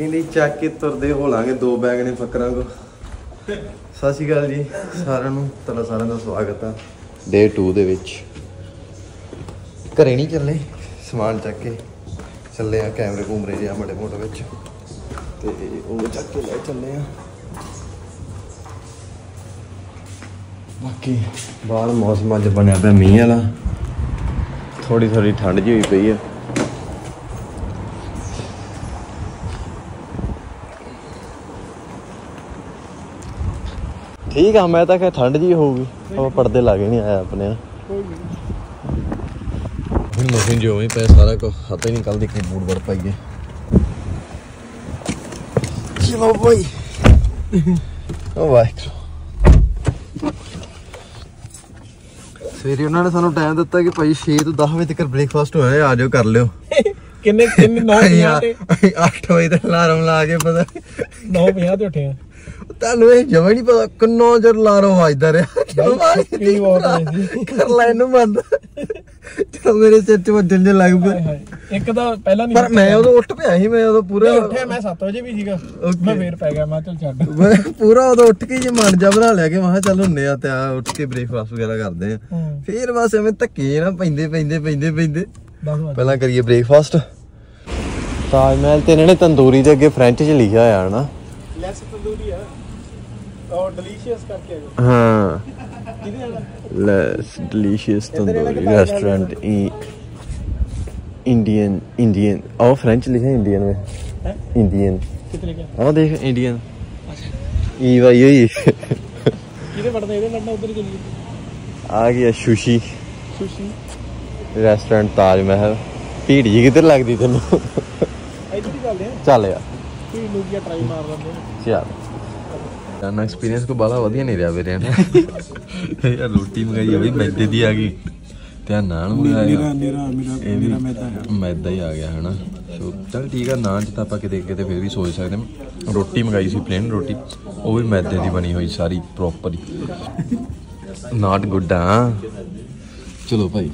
ਕਹਿੰਦੀ ਚੱਕ ਕੇ ਤੁਰਦੇ ਹੋਲਾਂਗੇ ਦੋ ਬੈਗ ਨੇ ਫਕਰਾਂ ਕੋ ਸਤਿ ਸ਼੍ਰੀ ਅਕਾਲ ਜੀ, ਸਾਰਿਆਂ ਨੂੰ, ਤੁਹਾਡਾ ਸਾਰਿਆਂ ਦਾ ਸਵਾਗਤ ਆ। ਡੇ 2 ਦੇ ਵਿੱਚ। ਘਰੇ ਨਹੀਂ ਚੱਲੇ, ਸਮਾਨ ਚੱਕ ਕੇ ਚੱਲੇ ਆ, ਕੈਮਰੇ ਘੂਮਰੇ ਜਿਹਾ ਮੜੇ ਮੋਟੇ ਵਿੱਚ। ਤੇ ਉਹ ਚੱਕ ਕੇ ਲੈ ਚੱਲੇ ਆ। ਬਾਕੀ ਬਾਹਰ ਮੌਸਮ ਅੱਜ ਬਣਿਆ ਪਿਆ ਮੀਂਹ ਵਾਲਾ। ਥੋੜੀ ਥੋੜੀ ਠੰਡ ਜਿਹੀ ਹੋਈ ਪਈ ਆ। ਠੀਕ ਆ ਮੈਂ ਤਾਂ ਕਿ ਠੰਡ ਜੀ ਹੋਊਗੀ। ਆਪਾਂ ਪਰਦੇ ਲਾ ਕੇ ਨਹੀਂ ਆਇਆ ਆਪਣੇ ਹੁਣ ਮਸ਼ੀਨ ਜੋ ਹੀ ਪੈ ਸਾਰਾ ਕੋ ਹੱਥ ਹੀ ਨਹੀਂ ਕੱਲ ਦੀ ਕੀ ਬੂਟ ਬੜ ਪਾਈਏ ਚਲੋ ਭਾਈ ਓ ਵਾਹਿਗੁਰੂ। ਸਵੇਰੇ ਉਹਨਾਂ ਨੇ ਸਾਨੂੰ ਟਾਈਮ ਦਿੱਤਾ ਕਿ ਭਾਈ 6 ਤੋਂ 10 ਵਜੇ ਤੱਕ ਬ੍ਰੇਕਫਾਸਟ ਹੋਇਆ ਹੈ, ਆ ਜਾਓ ਕਰ ਲਿਓ। ਕਿੰਨੇ ਕਿੰਨੇ 9 50 ਤੇ 8 ਵਜੇ ਤੱਕ ਅਲਾਰਮ ਲਾ ਕੇ ਪਤਾ 9 50 ਤੇ ਉੱਠੇ ਆ। ਤੁਹਾਨੂੰ ਇਹ ਜਮਾ ਨਹੀਂ ਪਤਾ ਕਿੰਨਾ ਚਿਰ ਲਾਰੋ ਵੱਜਦਾ ਰਿਹਾ। ਕੀ ਕਰ ਲੈ ਇਹਨੂੰ ਬੰਦ ਚਲੋ ਮੇਰੇ ਸਿਰ 'ਚ ਵੱਜਣ ਜੇ ਲੱਗ ਪਿਆ। ਇੱਕ ਤਾਂ ਪਹਿਲਾਂ ਨਹੀਂ ਪਰ ਮੈਂ ਉਦੋਂ ਉੱਠ ਪਿਆ ਸੀ ਮੈਂ ਉਦੋਂ ਪੂਰਾ ਉੱਠਿਆ ਮੈਂ 7 ਵਜੇ ਵੀ ਸੀਗਾ। ਮੈਂ ਫੇਰ ਪੈ ਗਿਆ ਮੈਂ ਚੱਲ ਛੱਡ। ਮੈਂ ਪੂਰਾ ਉਦੋਂ ਉੱਠ ਕੇ ਜੇ ਮਨ ਜਾ ਬਣਾ ਲਿਆ ਕਿ ਮੈਂ ਕਿਹਾ ਚੱਲ ਹੁੰਨੇ ਆ ਤੇ ਆ ਉੱਠ ਕੇ ਬ੍ਰੇਕਫਾਸਟ ਵਗੈਰਾ ਕਰਦੇ ਆ। ਹੂੰ। ਫੇਰ ਬਸ ਐਵੇਂ ਧੱਕੇ ਨਾ ਪੈਂਦੇ ਪੈਂਦੇ ਪੈਂਦੇ ਪੈਂਦੇ। 10 ਵਜੇ ਪਹਿਲਾਂ ਕਰੀਏ ਬ੍ਰੇਕਫਾਸਟ ਤਾਜ ਮਹਿਲ ਤੇ ਇਹਨਾਂ ਨੇ ਤੰਦੂਰੀ ਦੇ ਅੱਗੇ ਫ੍ਰੈਂਚ 'ਚ ਲਿਖਿਆ ਹੋਇਆ ਹਨਾ? ਲੈਸ ਤੰਦੂਰੀ ਆ ਔਰ ਡਿਲੀਸ਼ੀਅਸ ਕਰਕੇ ਆ ਹਾਂ। ਕਿਹਦੇ ਵਾਲਾ? Less delicious tandoori restaurant in Indian Indian ਉਹ ਫ੍ਰੈਂਚ ਲਿਖਿਆ ਇੰਡੀਅਨ ਵਿੱਚ। ਹੈ? ਇੰਡੀਅਨ ਕਿੱਥੇ ਲਿਖਿਆ? ਦੇਖ ਇੰਡੀਅਨ ਈ ਵਾਈ ਹੋਈ ਕਿਹਦੇ ਵੜਨਾ ਇਹਦੇ ਵੜਨਾ ਉਧਰ ਚੱਲੀ ਆ ਗਿਆ sushi sushi restaurant Taj Mahal ਭੀੜ ਜੀ ਕਿੱਧਰ ਲੱਗਦੀ ਤੈਨੂੰ? ਇੱਧਰ ਹੀ ਚੱਲਦੇ ਆ। ਚੱਲ ਯਾਰ। ਕੋਈ ਲੋਕੀਆ ਟਰਾਈ ਮਾਰ ਲੈਂਦੇ ਆ। ਚੱਲ। ਜਾਨਾ ਐਕਸਪੀਰੀਅੰਸ ਕੋ ਬਾਲਾ ਵਧੀਆ ਨਹੀਂ ਰਿਹਾ ਵੀਰੇ ਨੇ ਯਾਰ ਰੋਟੀ ਮੰਗਾਈ ਆ ਬਈ ਮੈਦੇ ਦੀ ਆ ਗਈ। ਧਿਆਨ ਨਾਲ ਮੰਗਾਇਆ ਮੇਰਾ ਮੇਰਾ ਇਹ ਵੀ ਮੈਦਾ ਹੀ ਆ ਗਿਆ ਹਨਾ। ਸੋ ਚਲ ਠੀਕ ਆ ਨਾਨ ਚ ਤਾਂ ਆਪਾਂ ਕਿਤੇ ਕਿਤੇ ਫਿਰ ਵੀ ਸੋਚ ਸਕਦੇ ਹਾਂ। ਰੋਟੀ ਮੰਗਾਈ ਸੀ ਪਲੇਨ ਰੋਟੀ। ਉਹ ਵੀ ਮੈਦੇ ਦੀ ਬਣੀ ਹੋਈ ਸਾਰੀ ਪ੍ਰੋਪਰ ਹੀ। ਨਾਟ ਗੁੱਡ ਆ। ਚਲੋ ਭਾਈ।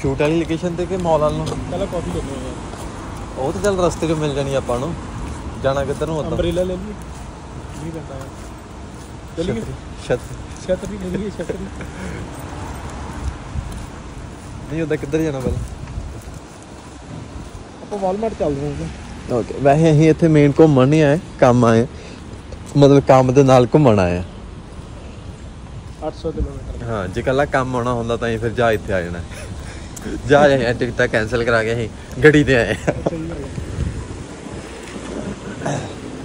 ਸ਼ੂਟ ਵਾਲੀ ਲੋਕੇਸ਼ਨ ਤੇ ਕਿ ਮਾਲ ਵਾਲ ਨੂੰ? ਪਹਿਲਾਂ ਕਾਫੀ ਲੈਣੀ ਆ। ਉਹ ਤਾਂ ਚੱਲ ਰਸਤੇ 'ਚ ਮਿਲ ਜਾਣੀ ਆਪਾਂ ਨੂੰ। ਜਾਣਾ ਕਿੱਧਰ ਨੂੰ ਅੰਬਰੇਲਾ ਲੈ ਲਈਏ। ਨਹੀਂ ਪੈਂਦਾ ਆ ਚੱਲੀਏ। ਛੱਤ ਛਤਰੀ ਲੈ ਲਈਏ ਛਤਰੀ। ਨਹੀਂ ਉਹਦਾ ਕਿੱਧਰ ਜਾਣਾ ਪਹਿਲਾਂ? ਆਪਾਂ ਵਾਲਮਾਰਟ ਚੱਲਦੇ ਹਾਂ ਓਕੇ ਵੈਸੇ ਅਸੀਂ ਇੱਥੇ ਮੇਨ ਘੁੰਮਣ ਨਹੀਂ ਆਏ ਕੰਮ ਆਏ। ਮਤਲਬ ਕੰਮ ਦੇ ਨਾਲ ਘੁੰਮਣ ਆਏ ਆ 800 ਕਿਲੋਮੀਟਰ। ਹਾਂ ਜੇ ਕੱਲਾ ਕੰਮ ਆਉਣਾ ਹੁੰਦਾ ਤਾਂ ਅਸੀਂ ਫਿਰ ਜਾ ਇੱਥੇ ਆ ਜਾਣਾ। ਜਾ ਜਾ ਟਿਕਟਾਂ ਕੈਨਸਲ ਕਰਾ ਕੇ ਅਸੀਂ ਗੱਡੀ ਤੇ ਆਏ ਆ। ਸਹੀ ਹੈ।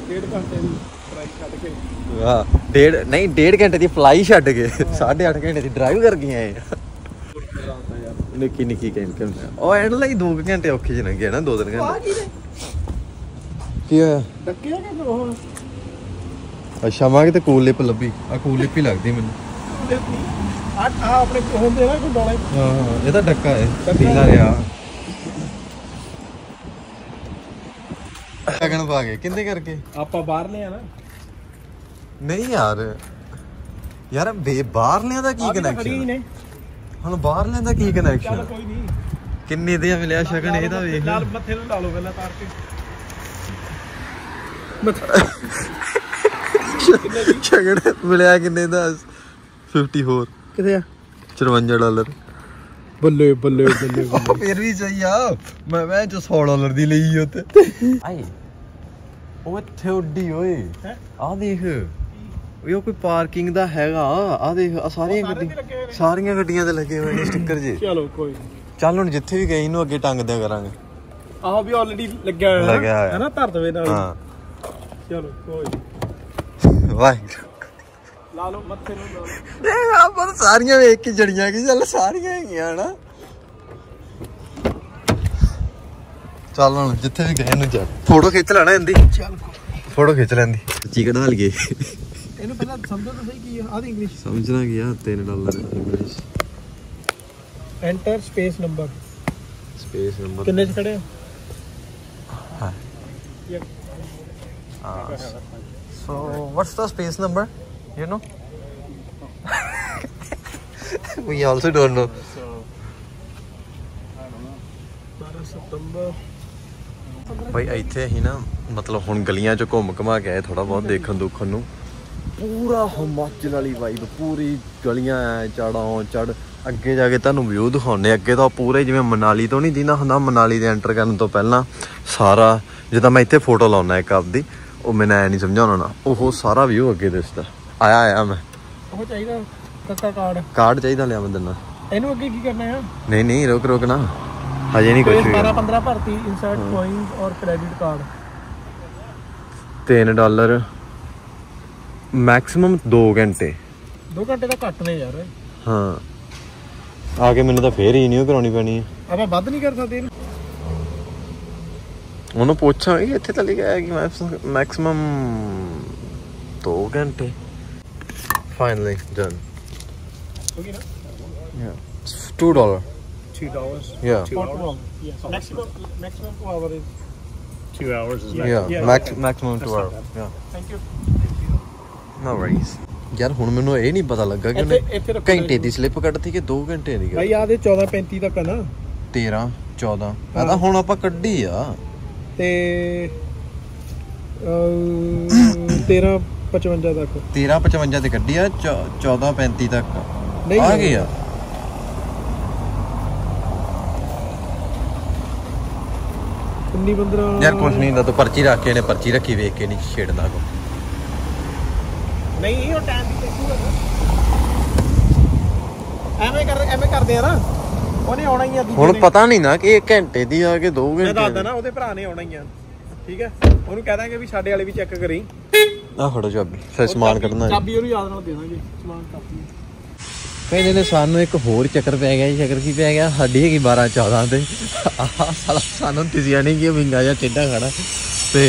ਡੇਢ ਘੰਟੇ ਦੀ ਵਾਹ ਡੇਢ ਨਹੀਂ ਡੇਢ ਘੰਟੇ ਦੀ ਫਲਾਈ ਛੱਡ ਕੇ 8.5 ਘੰਟੇ ਦੀ ਡਰਾਈਵ ਕਰ ਗਏ ਆਏ ਆ। ਨਿੱਕੀ ਨਿੱਕੀ ਘੰਟੇ ਉਹ ਐਂਡ ਲਈ 2 ਘੰਟੇ ਔਖੇ ਜਿਹੇ ਲੰਘੇ ਨਾ 2-3 ਘੰਟੇ। ਕੀ ਹੋਇਆ? ਡੱਕਿਆ ਕਿ ਉਹ ਅੱਛਾ ਮਾਂ ਕਿਤੇ ਕੂਲ ਲਿਪ ਲੱਭੀ। ਆ ਕੂਲ ਲਿਪ ਹੀ ਲੱਗਦੀ ਮੈਨੂੰ। ਆ ਆ ਆਪਣੇ ਹੁੰਦੇ ਨਾ ਕੋਈ ਡੋਲੇ। ਹਾਂ ਹਾਂ ਇਹ ਤਾਂ ਡੱਕਾ ਹੈ। ਪੀਲਾ ਰਿਹਾ। ਲਗਣ ਪਾ ਗਏ ਕਿੰਦੇ ਕਰਕੇ? ਆਪਾਂ ਬਾਹਰ ਨੇ ਆ ਨਾ। ਨਹੀਂ ਯਾਰ। ਯਾਰ ਬੇ ਬਾਹਰਲਿਆਂ ਦਾ ਕੀ ਕਨੈਕਸ਼ਨ ਹੁਣ ਬਾਹਰਲਿਆਂ ਦਾ ਕੀ ਕਨੈਕਸ਼ਨ ਕੋਈ ਨਹੀਂ। ਕਿੰਨੇ ਦੇ ਮਿਲਿਆ ਸ਼ਗਨ ਇਹਦਾ ਵੇਖ। ਨਾਲ ਮੱਥੇ ਨੂੰ ਲਾ ਲਓ ਪਹਿਲਾਂ ਤਾਰ ਕੇ। ਸ਼ਗਨ ਮਿਲਿਆ ਕਿੰਨੇ ਦਾ? 54 ਕਿੱਥੇ ਆ? 54 ਡਾਲਰ। ਬੱਲੇ ਬੱਲੇ ਬੱਲੇ ਫਿਰ ਵੀ ਸਹੀ ਆ। ਮੈਂ ਮੈਂ ਜੋ 100 ਡਾਲਰ ਦੀ ਲਈ ਉੱਤੇ ਆਏ। ਉਹ ਇੱਥੇ ਉੱਡੀ ਓਏ? ਆ ਦੇਖ। ਉਹ ਕੋਈ ਪਾਰਕਿੰਗ ਦਾ ਹੈਗਾ। ਆ ਦੇਖ ਆ ਸਾਰੀਆਂ ਗੱਡੀਆਂ ਨੇ। ਸਾਰੀਆਂ ਗੱਡੀਆਂ ਤੇ ਲੱਗੇ ਹੋਏ ਨੇ ਸਟicker ਜੇ। ਚਲੋ ਕੋਈ ਨਹੀਂ ਚੱਲ ਹੁਣ ਜਿੱਥੇ ਵੀ ਗਏ ਇਹਨੂੰ ਅੱਗੇ ਟੰਗ ਦਿਆ ਕਰਾਂਗੇ। ਆਹ ਵੀ ਆਲਰੇਡੀ ਲੱਗਿਆ ਹੋਇਆ ਲੱਗਿਆ ਹੋਇਆ। ਹੈ ਨਾ ਧਰ ਦਵੇ ਨਾਲ? ਹਾਂ। ਚਲੋ ਕੋਈ ਨੀ। ਵਾਹਿਗੁਰੂ। ਲਾ ਲਓ ਮੱਥੇ ਨੂੰ ਲਾ ਲਓ। ਇਹ ਆਪਾਂ ਸਾਰੀਆਂ ਵੇਖ ਕੇ ਜੜੀਆਂ ਕਿ ਚੱਲ ਸਾਰੀਆਂ ਹੈਗੀਆਂ ਨਾ ਚੱਲ ਹੁਣ ਜਿੱਥੇ ਵੀ ਗਏ ਇਹਨੂੰ ਜਾ ਫੋਟੋ ਖਿੱਚ ਲੈਣਾ ਇਹਦੀ। ਚੱਲ ਫੋਟੋ ਖਿੱਚ ਲੈਂਦੀ। ਚੀ ਕਢਾ ਲਈਏ ਇਹਨੂੰ ਪਹਿਲਾਂ ਸਮਝੋ ਤਾਂ ਸਹੀ ਕੀ ਆ ਆਹ ਇੰਗਲਿਸ਼ ਸਮਝਣਾ ਗਿਆ 3 dollar English enter space number space number ਕਿੰਨੇ ਚ ਖੜੇ ਹਾਂ। So, what's the space number? You know? we also don't know. 12 ਸਤੰਬਰ। ਭਾਈ ਇੱਥੇ ਅਸੀਂ ਨਾ ਮਤਲਬ ਹੁਣ ਗਲੀਆਂ 'ਚ ਘੁੰਮ ਘਮਾ ਕੇ ਆਏ ਥੋੜਾ ਬਹੁਤ ਦੇਖਣ ਦੁੱਖਣ ਨੂੰ। ਪੂਰਾ ਹਿਮਾਚਲ ਵਾਲੀ ਵਾਈਬ ਪੂਰੀ ਗਲੀਆਂ ਐ ਚੜਾਂ ਚੜ ਅੱਗੇ ਜਾ ਕੇ ਤੁਹਾਨੂੰ ਵਿਊ ਦਿਖਾਉਣੇ ਅੱਗੇ ਤਾਂ ਪੂਰੇ ਜਿਵੇਂ ਮਨਾਲੀ ਤੋਂ ਨਹੀਂ ਦਿੰਦਾ ਹੁੰਦਾ ਮਨਾਲੀ ਦੇ ਐਂਟਰ ਕਰਨ ਤੋਂ ਪਹਿਲਾਂ ਸਾਰਾ ਜਿੱਦਾਂ ਮੈਂ ਇੱਥੇ ਫੋਟੋ ਲਾਉਣਾ ਇੱਕ ਆਪਦੀ ਉਹ ਮੈਨੂੰ ਐ ਨਹੀਂ ਸਮਝਾਉਣਾ ਨਾ। ਉਹ ਸਾਰਾ ਵਿਊ ਅੱਗੇ ਦਿਸਦਾ ਆਇਆ ਆਇਆ ਮੈਂ। ਉਹ ਚਾਹੀਦਾ ਕੱਕਾ ਕਾਰਡ ਕਾਰਡ ਚਾਹੀਦਾ ਲਿਆ ਮੈਂ ਦਿੰਦਾ ਇਹਨੂੰ ਅੱਗੇ ਕੀ ਕਰਨਾ ਹੈ ਨਹੀਂ ਨਹੀਂ ਰੁਕ ਰੁਕ ਨਾ। ਹਜੇ ਨਹੀਂ ਕੁਝ ਵੀ 17 15 ਭਰਤੀ ਇਨਸਰਟ ਕੋਇਨਸ ਔਰ ਕ੍ਰੈਡਿਟ ਕਾਰਡ 3 ਡਾਲਰ। ਮੈਕਸਿਮਮ 2 ਘੰਟੇ। 2 ਘੰਟੇ ਤਾਂ ਘੱਟ ਨੇ ਯਾਰ। ਹਾਂ। ਆ ਕੇ ਮੈਨੂੰ ਤਾਂ ਫੇਰ ਹੀ ਨਹੀਂ ਕਰਾਉਣੀ ਪੈਣੀ। ਹੈ ਆਪਾਂ ਵੱਧ ਨਹੀਂ ਕਰ ਸਕਦੇ। ਇਹਨੂੰ ਉਹਨੂੰ ਪੁੱਛਾਂਗੇ ਇੱਥੇ ਤਾਂ ਲਿਖਿਆ ਹੈ ਕਿ ਮੈਕਸਿਮਮ 2 ਘੰਟੇ। ਫਾਈਨਲੀ ਡਨ ਹੋ ਗਈ ਨਾ? ਯਾ 2 ਡਾਲਰ 2 dollars. ਯਾ two hours. Maximum maximum two hour is. Two hours is ਯਾ Yeah. ਮੈਕਸਿਮਮ 2 ਆਵਰ ਯਾ Thank you. ਨੋ ਵਰੀਜ਼ ਯਾਰ ਹੁਣ ਮੈਨੂੰ ਇਹ ਨਹੀਂ ਪਤਾ ਲੱਗਾ ਕਿ ਉਹਨੇ ਘੰਟੇ ਦੀ ਸਲਿੱਪ ਕੱਢਤੀ ਕਿ 2 ਘੰਟੇ ਦੀ ਭਾਈ ਆ ਦੇ 14 35 ਤੱਕ ਆ ਨਾ। 13 14 ਆ ਤਾਂ ਹੁਣ ਆਪਾਂ ਕੱਢੀ ਆ। ਤੇ ਅਹ 13 55 ਤੱਕ। 13 55 ਤੇ ਕੱਢੀ ਆ 14 35 ਤੱਕ। ਨਹੀਂ ਆ ਗਈ ਆ। ਉਨੀ 15 ਯਾਰ ਕੁਛ ਨਹੀਂ ਹੁੰਦਾ ਤੂੰ ਪਰਚੀ ਰੱਖ ਕੇ ਨੇ ਪਰਚੀ ਰੱਖੀ ਵੇਖ ਕੇ ਨਹੀਂ ਛੇੜਨਾ ਕੋ ਨਹੀਂ ਉਹ ਟਾਈਮ ਵੀ ਦੇਖੂਗਾ ਨਾ। ਐਵੇਂ ਕਰ ਐਵੇਂ ਕਰਦੇ ਆ ਨਾ। ਉਹਨੇ ਆਉਣਾ ਹੀ ਆ ਦੂਜੇ ਹੁਣ। ਪਤਾ ਨਹੀਂ ਨਾ ਕਿ 1 ਘੰਟੇ ਦੀ ਆ ਕਿ 2 ਮੈਂ ਦੱਸਦਾ ਘੰਟੇ ਨਾ ਉਹਦੇ ਭਰਾ ਨੇ ਆਉਣਾ ਹੀ ਆ। ਠੀਕ ਹੈ? ਉਹਨੂੰ ਕਹਿ ਦਾਂਗੇ ਵੀ ਸਾਡੇ ਵਾਲੇ ਵੀ ਚੈੱਕ ਕਰੀ। ਆ ਫੜੋ ਚਾਬੀ ਫਿਰ ਸਮਾਨ ਕੱਢਣਾ ਹੈ ਚਾਬੀ ਉਹਨੂੰ ਯਾਦ ਨਾਲ ਦੇ ਦਾਂਗੇ ਸਮਾਨ ਕਾਪੀ। ਕਹਿੰਦੇ ਨੇ ਸਾਨੂੰ ਇੱਕ ਹੋਰ ਚੱਕਰ ਪੈ ਗਿਆ ਜੀ ਚੱਕਰ ਕੀ ਪੈ ਗਿਆ? ਸਾਡੀ ਹੈਗੀ 12 14 ਤੇ। ਆਹ ਸਾਲਾ ਸਾਨੂੰ ਦਿਸਿਆ ਨਹੀਂ ਕਿ ਵਿੰਗਾ ਜਾਂ ਟੇਡਾ ਖੜਾ। ਤੇ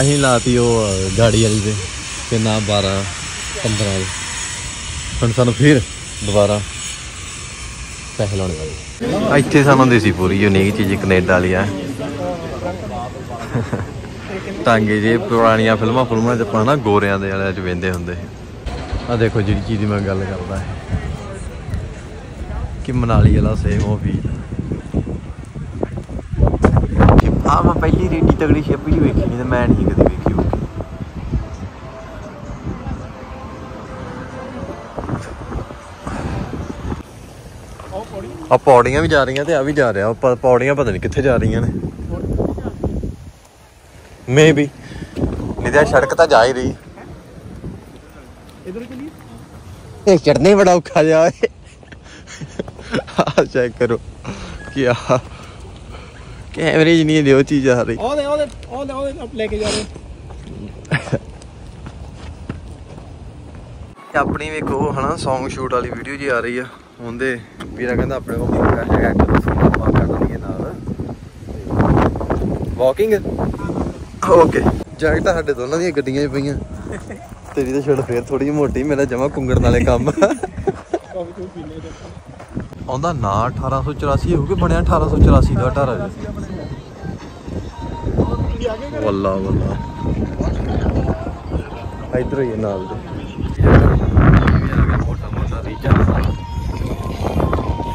ਅਸੀਂ ਲਾਤੀ ਉਹ ਗਾੜੀ ਵਾਲੀ ਤੇ। ਤੇ ਨਾ 12 15 ਦੀ ਹੁਣ ਸਾਨੂੰ ਫਿਰ ਦੁਬਾਰਾ ਪੈਸੇ ਲਾਉਣੇ ਪੈਣੇ। ਇੱਥੇ ਸਾਨੂੰ ਦੇਸੀ ਪੂਰੀ ਯੂਨੀਕ ਚੀਜ਼ ਕੈਨੇਡਾ ਵਾਲੀ ਆ। ਟਾਂਗੇ ਜੇ ਪੁਰਾਣੀਆਂ ਫਿਲਮਾਂ ਫਿਲਮਾਂ ਚ ਨਾ ਗੋਰਿਆਂ ਦੇ ਵਾਲਿਆਂ ਚ ਵੇਂਦੇ ਹੁੰਦੇ ਆ ਦੇਖੋ ਜਿਹੜੀ ਚੀਜ਼ ਦੀ ਮੈਂ ਗੱਲ ਕਰਦਾ ਹੈ। ਕਿ ਮਨਾਲੀ ਵਾਲਾ ਸੇਮ ਉਹ ਵੀ। ਆ ਮੈਂ ਪਹਿਲੀ ਰੇਡੀ ਤਗੜੀ ਸ਼ਿਪ ਹੀ ਵੇਖੀ ਨਹੀਂ ਤੇ ਮੈਂ ਨਹੀਂ ਕਦੀ ਵੇਖੀ ਹੋਊਗੀ ਉਹ ਪੌੜੀ ਆ ਪੌੜੀਆਂ ਵੀ ਜਾ ਰਹੀਆਂ ਤੇ ਆ ਵੀ ਜਾ ਰਿਹਾ। ਪੌੜੀਆਂ ਪਤਾ ਨਹੀਂ ਕਿੱਥੇ ਜਾ ਰਹੀਆਂ ਨੇ। ਮੇਬੀ ਨਿਦਿਆ ਸੜਕ ਤਾਂ ਜਾ ਹੀ ਰਹੀ। ਇਧਰ ਚਲੀ ਇਹ ਚੜਨੇ ਬੜਾ ਔਖਾ ਜਾ ਓਏ। ਆ ਚੈੱਕ ਕਰੋ। ਕੀ ਆ। ਕੈਮਰੇ 'ਚ ਨਹੀਂ ਦਿਓ ਚੀਜ਼ ਆ ਰਹੀ। ਉਹਦੇ ਉਹਦੇ ਉਹਦੇ ਉਹਦੇ ਲੈ ਕੇ ਜਾ ਰਹੇ। ਆਪਣੀ ਵੀ ਕੋ ਹਨਾ Song ਸ਼ੂਟ ਵਾਲੀ ਵੀਡੀਓ ਜੀ ਆ ਰਹੀ ਆ। ਉਹਦੇ ਵੀਰਾ ਕਹਿੰਦਾ ਆਪਣੇ ਕੋਲ ਮੌਕਾ ਹੈਗਾ ਦੋ ਸੂਟ ਆਪਾਂ ਕਰ ਲਈਏ ਨਾਲ। ਵਾਕਿੰਗ ਓਕੇ ਜੈਕਟਾਂ ਸਾਡੇ ਦੋਨਾਂ ਦੀਆਂ ਗੱਡੀਆਂ 'ਚ ਪਈਆਂ। ਤੇਰੀ ਤਾਂ ਛੜ ਫੇਰ ਥੋੜੀ ਜਿਹੀ ਮੋਟੀ ਮੇਰਾ ਜਮਾ ਕੁੰਗੜਨ ਵਾਲੇ ਕੰਮ। ਆਉਂਦਾ ਨਾ 1884 ਹੋ ਕੇ ਬਣਿਆ 1884 ਦਾ ਢਾਰਾ ਵੱਲਾ ਵੱਲਾ। ਇਧਰ ਹੈ ਨਾਲ ਦੇ।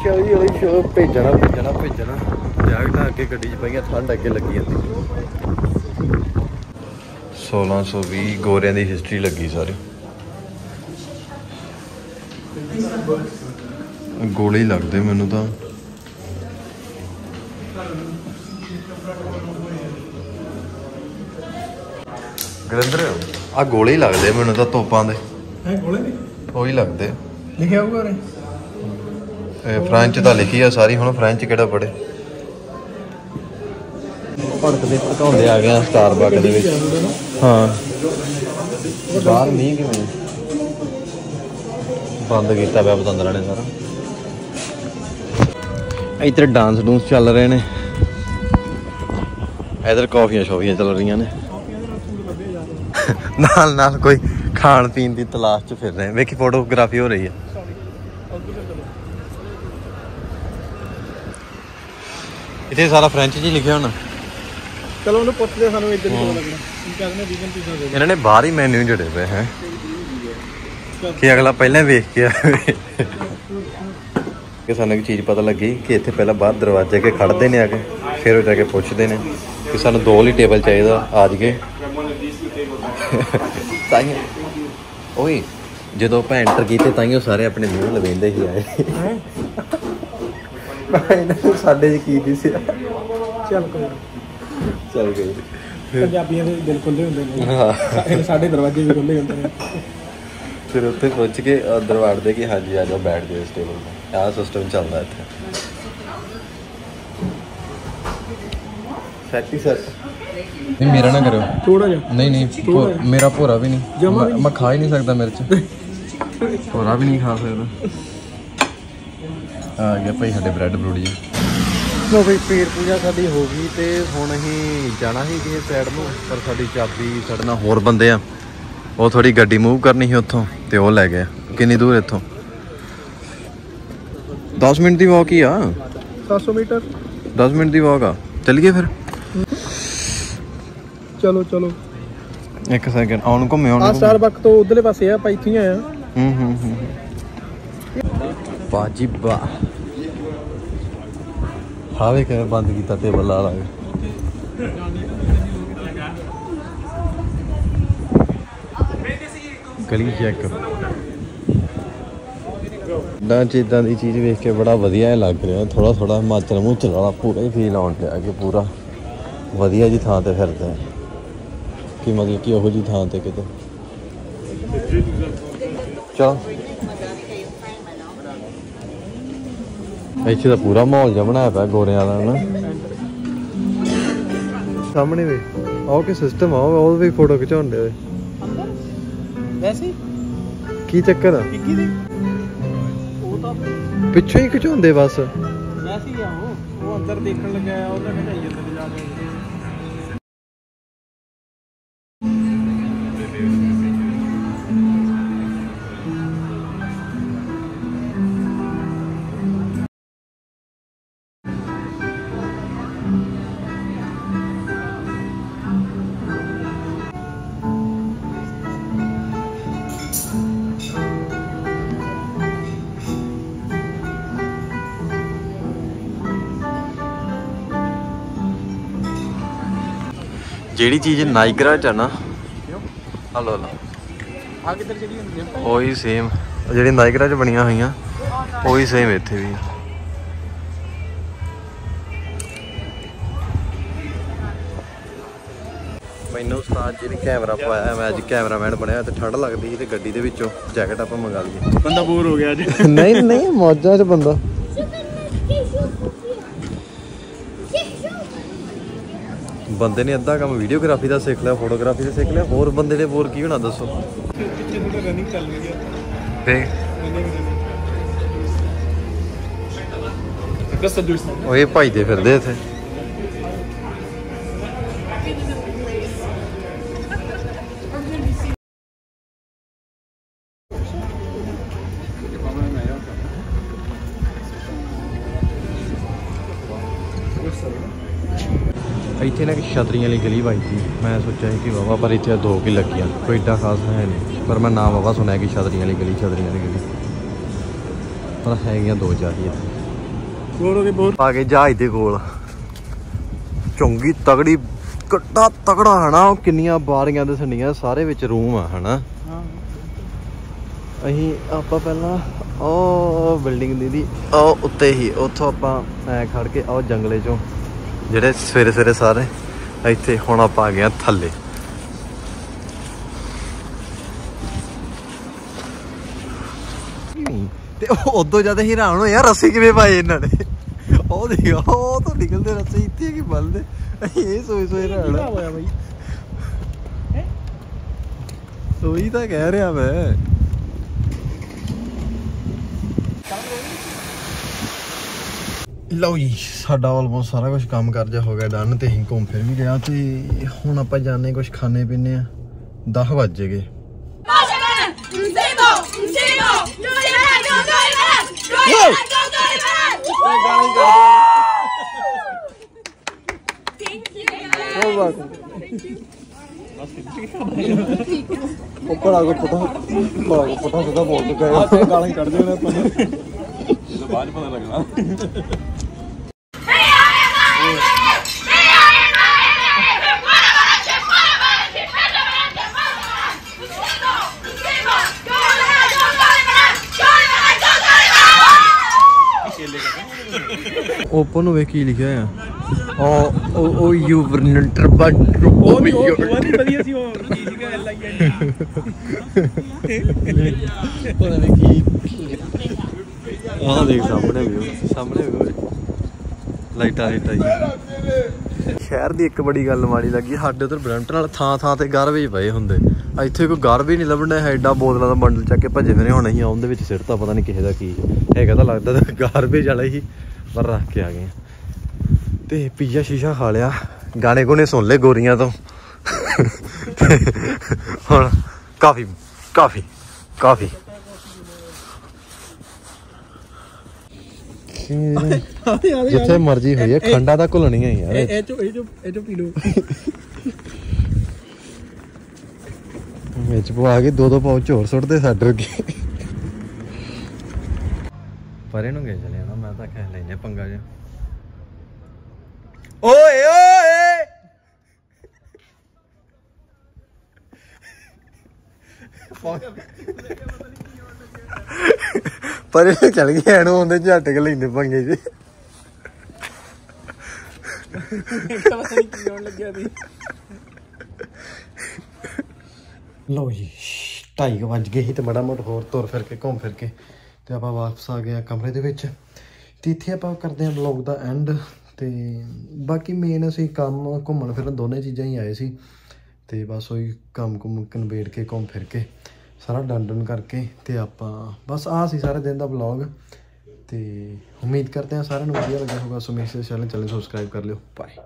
ਸ਼ੋਈ ਹੋਈ ਸ਼ੋ ਭੇਜਣਾ ਭੇਜਣਾ ਭੇਜਣਾ। ਜੈਕਟਾਂ ਅੱਗੇ ਗੱਡੀ 'ਚ ਪਈਆਂ ਠੰਡ ਅੱਗੇ ਲੱਗੀ ਜਾਂਦੀ। 1620 ਗੋਰਿਆਂ ਦੀ ਹਿਸਟਰੀ ਲੱਗੀ ਸਾਰੀ। ਗੋਲੇ ਹੀ ਲੱਗਦੇ ਮੈਨੂੰ ਤਾਂ। ਗਰਿੰਦਰ ਆ ਗੋਲੇ ਹੀ ਲੱਗਦੇ ਮੈਨੂੰ ਤਾਂ ਤੋਪਾਂ ਦੇ। ਹੈ ਗੋਲੇ? ਦੀ ਉਹੀ ਲੱਗਦੇ। ਲਿਖਿਆ ਹੋਊਗਾ ਇਹ ਫ੍ਰੈਂਚ ਤਾਂ ਲਿਖੀ ਆ ਸਾਰੀ, ਹੁਣ ਫ੍ਰੈਂਚ ਕਿਹੜਾ ਪੜੇ ਭੜਕਦੇ ਭੜਕਾਉਂਦੇ ਆ ਗਿਆ ਸਟਾਰਬਕ ਦੇ ਵਿੱਚ। ਹਾਂ। ਬਾਹਰ ਮੀਂਹ ਕਿਵੇਂ? ਬੰਦ ਕੀਤਾ ਪਿਆ ਬਤੰਦਰਾਂ ਨੇ ਸਾਰਾ। ਇੱਧਰ ਡਾਂਸ ਡੂੰਸ ਚੱਲ ਰਹੇ ਨੇ। ਇਧਰ ਕਾਫੀਆਂ ਸ਼ੋਫੀਆਂ ਚੱਲ ਰਹੀਆਂ ਨੇ। ਨਾਲ ਨਾਲ ਕੋਈ ਖਾਣ ਪੀਣ ਦੀ ਤਲਾਸ਼ 'ਚ ਫਿਰ ਰਹੇ ਵੇਖੀ ਫੋਟੋਗ੍ਰਾਫੀ ਹੋ ਰਹੀ ਹੈ ਇੱਥੇ ਸਾਰਾ ਫ੍ਰੈਂਚ 'ਚ ਹੀ ਲਿਖਿਆ ਹੋਣਾ। ਚਲੋ ਉਹਨੂੰ ਪੁੱਛਦੇ ਸਾਨੂੰ ਇੱਧਰ ਹੀ ਪਤਾ ਲੱਗਣਾ। ਕੀ ਕਹਿੰਦੇ ਵੀਗਨ ਪੀਜ਼ਾ ਦੇ ਇਹਨਾਂ ਨੇ ਬਾਹਰ ਹੀ ਮੈਨੂ ਜੜੇ ਪਏ ਹੈ। ਕਿ ਅਗਲਾ ਪਹਿਲਾਂ ਵੇਖ ਕੇ ਆਵੇ ਕਿ ਸਾਨੂੰ ਇੱਕ ਚੀਜ਼ ਪਤਾ ਲੱਗੀ ਕਿ ਇੱਥੇ ਪਹਿਲਾਂ ਬਾਹਰ ਦਰਵਾਜ਼ੇ ਕੇ ਖੜਦੇ ਨੇ ਆ ਕੇ ਫਿਰ ਉਹ ਜਾ ਕੇ ਪੁੱਛਦੇ ਨੇ ਕਿ ਸਾਨੂੰ ਦੋ ਲਈ ਟੇਬਲ ਚਾਹੀਦਾ ਆ ਜਗੇ ਤਾਈਂ ਓਏ ਜਦੋਂ ਆਪਾਂ ਐਂਟਰ ਕੀਤੇ ਤਾਈਓ ਸਾਰੇ ਆਪਣੇ ਮੂੰਹ ਲਵੇਂਦੇ ਹੀ ਆਏ। ਸਾਡੇ ਚ ਕੀ ਸੀ। ਚੱਲ ਕੋਈ ਨੀ। ਚੱਲ ਗਏ ਪੰਜਾਬੀਆਂ ਦੇ ਦਿਲ ਖੁੱਲੇ ਹੁੰਦੇ ਨੇ। ਹਾਂ। ਸਾਡੇ ਦਰਵਾਜ਼ੇ ਵੀ ਖੁੱਲੇ ਹੁੰਦੇ ਨੇ। ਫਿਰ ਉੱਥੇ ਪੁੱਛ ਕੇ ਅੰਦਰ ਵੜਦੇ ਕਿ ਹਾਂਜੀ ਆ ਜਾਓ ਬੈਠ ਜਾਓ ਇਸ ਟੇਬਲ ਤੇ। ਆਹ ਸਿਸਟਮ ਚੱਲਦਾ ਇੱਥੇ। ਸੈਟ ਸੈਟ ਨਹੀਂ ਮੇਰਾ ਨਾ ਕਰਿਓ। ਥੋੜਾ ਜਿਹਾ। ਨਹੀਂ ਨਹੀਂ ਭੋ- ਮੇਰਾ ਭੋਰਾ ਵੀ ਨਹੀਂ। ਮੈਂ- ਮੈਂ ਖਾ ਹੀ ਨਹੀਂ ਸਕਦਾ ਮਿਰਚ ਭੋਰਾ ਵੀ ਨਹੀਂ ਖਾ ਸਕਦਾ। ਆ ਗਿਆ ਭਾਈ ਸਾਡੇ ਬ੍ਰੈਡ ਬਰੂੜੀ ਲੋ ਬਈ ਪੇੜ ਪੂਜਾ ਸਾਡੀ ਹੋ ਗਈ ਤੇ ਹੁਣ ਅਸੀਂ ਜਾਣਾ ਸੀ ਕਿਸੇ ਸਾਈਡ ਨੂੰ ਪਰ ਸਾਡੀ ਚਾਬੀ ਸਾਡੇ ਨਾਲ ਹੋਰ ਬੰਦੇ ਆ। ਉਹ ਥੋੜੀ ਗੱਡੀ ਮੂਵ ਕਰਨੀ ਸੀ ਉੱਥੋਂ ਤੇ ਉਹ ਲੈ ਗਏ ਕਿੰਨੀ ਦੂਰ ਇੱਥੋਂ? 10 ਮਿੰਟ ਦੀ ਵਾਕ ਹੀ ਆ। 700 ਮੀਟਰ। 10 ਮਿੰਟ ਦੀ ਵਾਕ ਆ। ਚੱਲੀਏ ਫਿਰ? ਚਲੋ ਚਲੋ। ਇੱਕ ਸੈਕਿੰਡ ਆਉਣ ਘੁੰਮੇ ਆਉਣ ਆ ਘੁੰਮੇ। ਸਟਾਰਬਕ ਤੋਂ ਉਧਰਲੇ ਪਾਸੇ ਆ ਆਪਾਂ ਇੱਥੇ ਹੀ ਹੂੰ ਹੂੰ ਹੂੰ। ਬਾਜੀ ਬਾ ਹਾਵੇ ਕਿਵੇਂ ਬੰਦ ਕੀਤਾ ਟੇਬਲ ਲਾ ਲਾ ਕੇ। ਗਲੀ ਚੈੱਕ ਨਾ ਇਦਾਂ ਦੀ ਚੀਜ਼ ਵੇਖ ਕੇ ਬੜਾ ਵਧੀਆ ਲੱਗ ਰਿਹਾ। ਥੋੜਾ ਥੋੜਾ ਹਿਮਾਚਲ ਮੂੰਹ ਵਾਲਾ ਪੂਰਾ ਹੀ ਫੀਲ ਆਉਣ ਡਿਆ ਕਿ ਪੂਰਾ ਵਧੀਆ ਜੀ ਥਾਂ ਤੇ ਫਿਰਦੇ ਆ ਕਿ ਮਤਲਬ ਕਿ ਉਹੋ ਜੀ ਥਾਂ ਤੇ ਕਿਤੇ। ਚਲ। ਇੱਥੇ ਤਾਂ ਪੂਰਾ ਮਾਹੌਲ ਜਿਹਾ ਬਣਾਇਆ ਪਿਆ ਗੋਰਿਆਂ ਦਾ ਨਾ ਸਾਹਮਣੇ ਵੀ ਆਓ ਕਿ ਸਿਸਟਮ ਆ ਉਹ ਵੀ ਫੋਟੋ ਖਿਚਾਉਣ ਦੇ ਵੈਸੇ ਕੀ ਚੱਕਰ ਆ? ਕਿੱਕੀ ਦੇ? ਉਹ ਤਾਂ ਪਿੱਛੋਂ ਹੀ ਖਿਚਾਉਂਦੇ ਬਸ। ਵੈਸੇ ਹੀ ਆ ਉਹ ਉਹ ਅੰਦਰ ਦੇਖਣ ਲੱਗਿਆ ਆ ਉਹਦਾ ਕਹਿੰਦਾ ਅੰਦਰ ਜਾ ਕੇ। ਜਿਹੜੀ ਚੀਜ਼ ਨਾਈਗਰਾ ਚ ਆ ਨਾ ਹਲੋ ਹਲੋ ਆ ਕਿੱਧਰ ਚੜੀ ਹੁੰਦੀ ਆ? ਉਹੀ ਸੇਮ ਜਿਹੜੀ ਨਾਈਗਰਾ ਚ ਬਣੀਆਂ ਹੋਈਆਂ ਉਹੀ ਸੇਮ ਇੱਥੇ ਵੀ। ਮੈਨੂੰ ਉਸਤਾਦ ਜੀ ਨੇ ਕੈਮਰਾ ਪਾਇਆ ਮੈਂ ਅੱਜ ਕੈਮਰਾਮੈਨ ਬਣਿਆ ਤੇ ਠੰਡ ਲੱਗਦੀ ਸੀ ਤੇ ਗੱਡੀ ਦੇ ਵਿੱਚੋਂ ਜੈਕਟ ਆਪਾਂ ਮੰਗਾ ਲਈਏ। ਬੰਦਾ ਬੋਰ ਹੋ ਗਿਆ ਅੱਜ। ਨਹੀਂ ਨਹੀਂ ਮੌਜਾਂ 'ਚ ਬੰਦਾ। ਬੰਦੇ ਨੇ ਅੱਧਾ ਕੰਮ ਵੀਡੀਓਗ੍ਰਾਫੀ ਦਾ ਸਿੱਖ ਲਿਆ ਫੋਟੋਗ੍ਰਾਫੀ ਦਾ ਸਿੱਖ ਲਿਆ ਹੋਰ ਬੰਦੇ ਨੇ ਹੋਰ ਕੀ ਹੋਣਾ ਦੱਸੋ? ਪਿੱਛੇ ਥੋੜਾ ਰਨਿੰਗ ਚੱਲ ਰਹੀ ਆ ਤੇ ਦੱਸ ਇਹ ਭਾਈ ਦੇ ਫਿਰਦੇ ਇੱਥੇ। ਇੱਥੇ ਨਾ ਇੱਕ ਛਤਰੀਆਂ ਵਾਲੀ ਗਲੀ ਸੀ ਮੈਂ ਸੋਚਿਆ ਸੀ ਕਿ ਵਾਵਾ ਪਰ ਇੱਥੇ ਦੋ ਕੀ ਲੱਗੀਆਂ। ਕੋਈ ਏਡਾ ਖਾਸ ਹੈ ਨਹੀਂ। ਪਰ ਮੈਂ ਨਾਮ ਵਾਵਾ ਸੁਣਿਆ ਕਿ ਛਤਰੀਆਂ ਵਾਲੀ ਗਲੀ ਛਤਰੀਆਂ ਵਾਲੀ ਗਲੀ। ਪਰ ਹੈਗੀਆਂ ਦੋ ਚਾਰ ਹੀ ਹੋ ਗਏ ਬੋਰ? ਆ ਗਏ ਜਹਾਜ਼ ਦੇ ਕੋਲ। ਚੰਗੀ ਤਗੜੀ ਕੱਟਾ ਤਗੜਾ ਹਨਾ ਉਹ ਕਿੰਨੀਆਂ ਬਾਰੀਆਂ ਦੇ ਸੰਡੀਆਂ ਸਾਰੇ ਵਿੱਚ ਰੂਮ ਆ ਹਨਾ। ਹਾਂ। ਅਸੀਂ ਆਪਾਂ ਪਹਿਲਾਂ ਉਹ ਬਿਲਡਿੰਗ ਦੀ ਦੀ ਉਹ ਉੱਤੇ ਹੀ ਉੱਥੋਂ ਆਪਾਂ ਐ ਖੜ ਕੇ ਉਹ ਜੰਗਲੇ ਚੋਂ ਜਿਹੜੇ ਸਵੇਰੇ ਸਵੇਰੇ ਸਾਰੇ ਇੱਥੇ ਹੁਣ ਆਪਾਂ ਆ ਗਏ ਆ ਥੱਲੇ। ਤੇ ਉਹ ਉਦੋਂ ਜਦ ਹੈਰਾਨ ਹੋਏ ਆ ਰੱਸੀ ਕਿਵੇਂ ਪਾਏ ਇਹਨਾਂ ਨੇ? ਉਹ ਦੇਖ ਉਹ ਤੋਂ ਨਿਕਲਦੇ ਰੱਸੇ ਇੱਥੇ ਕੀ ਬਲਦੇ ਇਹ ਸੋਚ ਕੀ ਹੈਰਾਨ। ਹੋਇਆ ਬਾਈ? ਉਹੀ ਤਾਂ ਕਹਿ ਰਿਹਾ ਮੈਂ। ਲਓ ਜੀ ਸਾਡਾ ਆਲਮੋਸਟ ਸਾਰਾ ਕੁਝ ਕੰਮ ਕਰ ਜਾ ਹੋ ਗਿਆ ਡਨ ਤੇ ਅਸੀਂ ਘੁੰਮ ਫਿਰ ਵੀ ਗਿਆ ਤੇ ਹੁਣ ਆਪਾਂ ਜਾਣੇ ਕੁਝ ਖਾਣੇ ਪੀਣੇ ਆ 10 ਵੱਜ ਗਏ! ਉੱਪਰ ਆ ਕੇ ਬੜਾ ਬੋਲ ਗਾਲਾਂ ਕੱਢ ਦੇਣਾ ਆਪਾਂ ਨੂੰ ਓਪਨ ਨੂੰ ਵੇਖ ਕੀ ਲਿਖਿਆ ਆ ਉਹ ਉਹ ਉਹ ਯੂ ਵਰਨਟਰ ਬਟ ਉਹ ਨਹੀਂ ਵਧੀਆ ਸੀ ਉਹ ਕੀ ਸੀਗਾ ਐਲ ਆਈ ਐਨ ਪਤਾ ਨਹੀਂ ਕੀ। ਆਹ ਦੇਖ ਸਾਹਮਣੇ ਵੀ ਸਾਹਮਣੇ ਵੀ ਲਾਈਟਾਂ ਲਾਈਟਾਂ ਜੀ। ਸ਼ਹਿਰ ਦੀ ਇੱਕ ਬੜੀ ਗੱਲ ਮਾੜੀ ਲੱਗੀ ਸਾਡੇ ਉਧਰ ਬ੍ਰੈਂਟਨ ਨਾਲ ਥਾਂ ਥਾਂ ਤੇ ਗਾਰਬੇਜ ਪਏ ਹੁੰਦੇ। ਇੱਥੇ ਕੋਈ ਗਾਰਬੇਜ ਨਹੀਂ ਲੱਭਣਾ ਹੈ ਐਡਾ ਬੋਤਲਾਂ ਦਾ ਬੰਡਲ ਚੱਕ ਕੇ ਭੱਜੇ ਫਿਰੇ ਹੁਣ ਅਸੀਂ ਉਹਦੇ ਵਿੱਚ ਸਿੱਟਤਾ ਪਤਾ ਨਹੀਂ ਕਿਸੇ ਦਾ ਕੀ ਹੈਗਾ ਤਾਂ ਲੱਗਦਾ ਤਾਂ ਗਾਰਬੇਜ ਵਾਲਾ ਹੀ। ਪਰ ਰੱਖ ਕੇ ਆ ਗਏ ਤੇ ਪੀਜ਼ਾ ਸ਼ੀਸ਼ਾ ਖਾ ਲਿਆ। ਗਾਣੇ ਗੁਣੇ ਸੁਣ ਲਏ ਗੋਰੀਆਂ ਤੋਂ। ਹੁਣ ਕਾਫੀ ਕਾਫੀ ਕਾਫੀ। ਜਿੱਥੇ ਮਰਜ਼ੀ ਹੋਈ ਹੈ ਖੰਡਾ ਤਾਂ ਘੁਲਣੀਆਂ ਹੀ ਯਾਰ ਇਹ ਚੋ ਇਹ ਚੋ ਇਹ ਚੋ ਪੀ ਲਓ। ਵਿੱਚ ਪਵਾ ਕੇ ਦੋ ਦੋ ਪਾਉਚ ਹੋਰ ਸੁੱਟਦੇ ਸਾਡੇ ਅੱਗੇ ਪਰੇ ਨੂੰ ਗਏ ਚਲੇ ਮੈਂ ਤਾਂ ਕਹਿ ਲੈਨੇ ਪੰਗਾ ਜਿਹਾ। ਓਏ ਓਏ! ਪਰੇ ਨੂੰ ਚਲ ਗਏ ਐਨੂੰ ਹੁੰਦੇ ਝੱਟ ਕੇ ਲੈਂਦੇ ਪੰਗੇ ਜੀ। ਲਓ ਜੀ ਢਾਈ ਕੁ ਵੱਜ ਗਏ ਸੀ ਤੇ ਬੜਾ ਮੋਟ ਹੋਰ ਤੁਰ ਫਿਰ ਕੇ ਘੁੰਮ ਫਿਰ ਕੇ ਤੇ ਆਪਾਂ ਵਾਪਸ ਆ ਗਏ ਆ ਕਮਰੇ ਦੇ ਵਿੱਚ। ਤੇ ਇੱਥੇ ਆਪਾਂ ਕਰਦੇ ਹਾਂ ਵਲੌਗ ਦਾ ਐਂਡ ਤੇ ਬਾਕੀ ਮੇਨ ਅਸੀਂ ਕੰਮ ਘੁੰਮਣ ਫਿਰਨ ਦੋਨੇ ਚੀਜ਼ਾਂ ਹੀ ਆਏ ਸੀ ਤੇ ਬਸ ਉਹੀ ਕੰਮ ਕੁਮ ਕਨਵੇਟ ਕੇ, ਘੁੰਮ ਫਿਰ ਕੇ ਸਾਰਾ ਡਨ ਡਨ ਕਰਕੇ ਤੇ ਆਪਾਂ ਬਸ ਆ ਸੀ ਸਾਰੇ ਦਿਨ ਦਾ ਵਲੌਗ ਤੇ ਉਮੀਦ ਕਰਦੇ ਹਾਂ ਸਾਰਿਆਂ ਨੂੰ ਵਧੀਆ ਲੱਗਿਆ ਹੋਊਗਾ। ਸੋ ਮੇਰੇ ਚੈਨਲ ਚੈਨਲ ਸਬਸਕ੍ਰਾਈਬ ਕਰ ਲਿਓ। ਬਾਏ